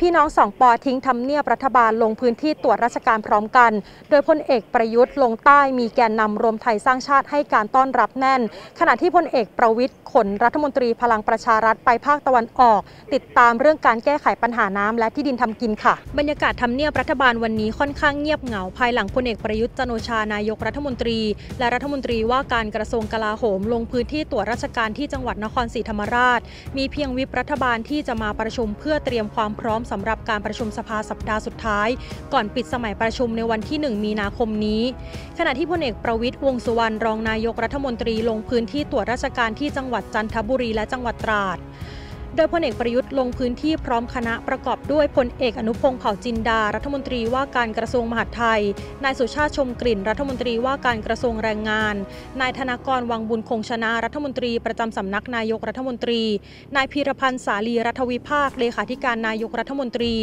พี่น้องสองปอทิ้งทำเนียบรัฐบาลลงพื้นที่ตรวจราชการพร้อมกัน โดยพลเอกประยุทธ์ลงใต้มีแกนนำรวมไทยสร้างชาติให้การต้อนรับแน่น ขณะที่พลเอกประวิทย์ขนรัฐมนตรีพลังประชารัฐไปภาคตะวันออก ติดตามเรื่องการแก้ไขปัญหาน้ำและที่ดินทำกินค่ะ บรรยากาศทำเนียบรัฐบาลวันนี้ค่อนข้างเงียบเหงาภายหลังพลเอกประยุทธ์จันโอชานายกรัฐมนตรี และรัฐมนตรีว่าการกระทรวงกลาโหม ลงพื้นที่ตรวจราชการที่จังหวัดนครศรีธรรมราช มีเพียงวิปรัฐบาลที่จะมาประชุมเพื่อเตรียมความพร้อมสำหรับการประชุมสภาสัปดาห์สุดท้าย ก่อนปิดสมัยประชุมในวันที่ 1 มีนาคมนี้ ขณะที่พลเอกประวิทย์วงสุวรรณรองนายกรัฐมนตรีลงพื้นที่ตรวจราชการที่จังหวัดจันทบุรีและจังหวัดตราด โดยพลเอกประยุทธ์ลงพื้นที่พร้อมคณะประกอบด้วยพลเอกอนุพงศ์เผ่าจินดา รัฐมนตรีว่าการกระทรวงมหาดไทย นายสุชาติชมกลิ่น รัฐมนตรีว่าการกระทรวงแรงงาน นายธนากรวังบุญคงชนะ รัฐมนตรีประจำสำนักนายกรัฐมนตรี นายพีรพันธ์สาลีรัฐวิภาคเลขาธิการนายกรัฐมนตรี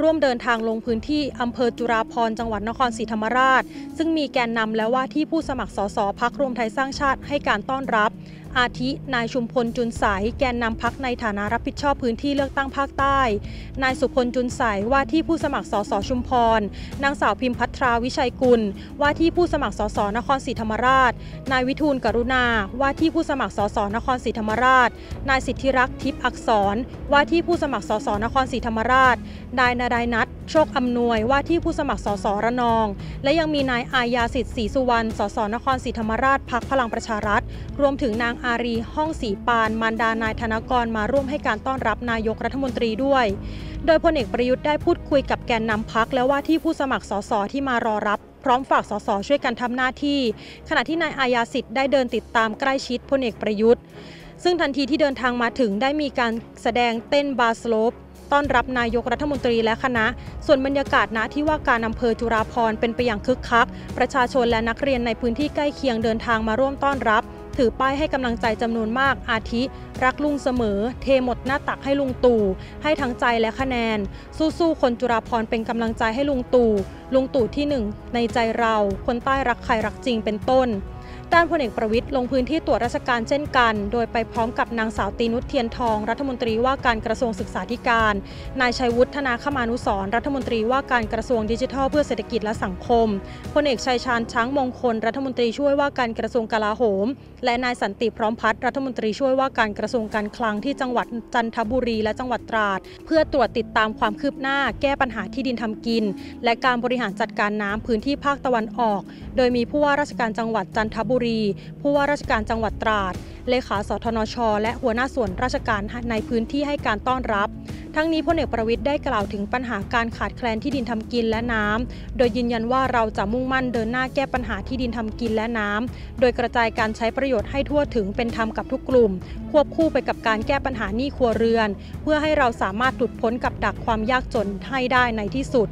ร่วมเดินทางลงพื้นที่อำเภอจุฬาภรณ์จังหวัดนครศรีธรรมราช ซึ่งมีแกนนำและว่าที่ผู้สมัครสสพักรวมไทยสร้างชาติให้การต้อนรับ อาทินายชุมพลจุนใสแกนนำพักในฐานะรับผิดชอบพื้นที่เลือกตั้งภาคใต้ นายสุพลจุนใสว่าที่ผู้สมัครสสชุมพร นางสาวพิมพัทราวิชัยกุล ว่าที่ผู้สมัครสสนครศรีธรรมราช นายวิทูลกรุณา ว่าที่ผู้สมัครสสนครศรีธรรมราช นายสิทธิรักษ์ทิพย์อักษร ว่าที่ผู้สมัครสสนครศรีธรรมราช นายนาดายนัท โชคอำนวยว่าที่ผู้สมัครสสระนอง และยังมีนายอายาสิทธิ์ศรีสุวรรณสสนครศรีธรรมราชพักพลังประชารัฐ รวมถึงนางอารีห้องสีปานมารดานายธนกรมาร่วมให้การต้อนรับนายกรัฐมนตรีด้วย โดยพลเอกประยุทธ์ได้พูดคุยกับแกนนำพักและว่าที่ผู้สมัครสสที่มารอรับพร้อมฝากสสช่วยกันทำหน้าที่ ขณะที่นายอายาสิทธิ์ได้เดินติดตามใกล้ชิดพลเอกประยุทธ์ ซึ่งทันทีที่เดินทางมาถึงได้มีการแสดงเต้นบาสโลป ต้อนรับนายกรัฐมนตรีและคณะ ส่วนบรรยากาศณที่ว่าการอำเภอจุฬาภรเป็นไปอย่างคึกคัก ประชาชนและนักเรียนในพื้นที่ใกล้เคียงเดินทางมาร่วมต้อนรับ ถือป้ายให้กำลังใจจำนวนมากอาทิ รักลุงเสมอ เทหมดหน้าตักให้ลุงตู่ ให้ทั้งใจและคะแนน สู้ๆคนจุฬาภรเป็นกำลังใจให้ลุงตู่ลุงตู่ที่หนึ่งในใจเรา คนใต้รักใครรักจริงเป็นต้น ด้านพลเอกประวิทย์ลงพื้นที่ตรวจราชการเช่นกัน โดยไปพร้อมกับนางสาวตีนุชเทียนทอง รัฐมนตรีว่าการกระทรวงศึกษาธิการ นายชัยวุฒนาคมานุสรรัฐมนตรีว่าการกระทรวงดิจิทัลเพื่อเศรษฐกิจและสังคมพลเอกชัยชาญช้างมงคล รัฐมนตรีช่วยว่าการกระทรวงกลาโหม และนายสันติพร้อมพัฒน์รัฐมนตรีช่วยว่าการกระทรวงการคลังที่จังหวัดจันทบุรีและจังหวัดตราด เพื่อตรวจติดตามความคืบหน้า แก้ปัญหาที่ดินทำกิน และการบริหารจัดการน้ำพื้นที่ภาคตะวันออก โดยมีผู้ว่าราชการจังหวัดจันทบุรี ผู้ว่าราชการจังหวัดตราด เลขาสทนช และหัวหน้าส่วนราชการในพื้นที่ให้การต้อนรับ ทั้งนี้พลเอกประวิทย์ได้กล่าวถึงปัญหาการขาดแคลนที่ดินทำกินและน้ำโดยยืนยันว่าเราจะมุ่งมั่นเดินหน้าแก้ปัญหาที่ดินทำกินและน้ำโดยกระจายการใช้ประโยชน์ให้ทั่วถึงเป็นธรรมกับทุกกลุ่ม ควบคู่ไปกับการแก้ปัญหาหนี้ครัวเรือน เพื่อให้เราสามารถหลุดพ้นกับดักความยากจนให้ได้ในที่สุด